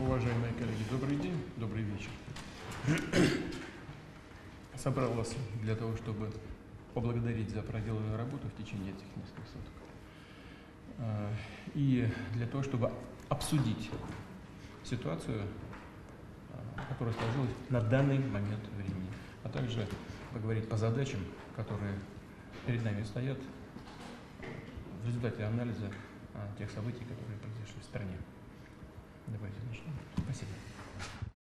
Уважаемые коллеги, добрый день, добрый вечер. Собрал вас для того, чтобы поблагодарить за проделанную работу в течение этих нескольких суток. А, И для того, чтобы обсудить ситуацию, а, которая сложилась на данный момент времени, а также поговорить по задачам, которые перед нами стоят в результате анализа а, тех событий, которые произошли в стране. Thank you.